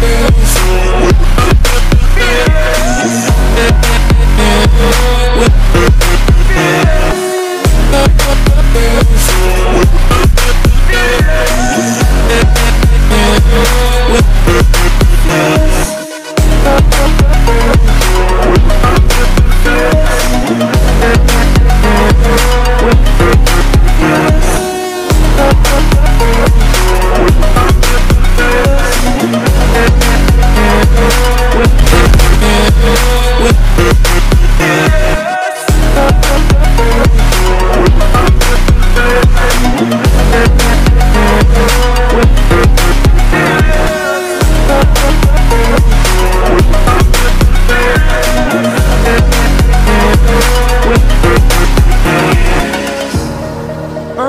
Fearless.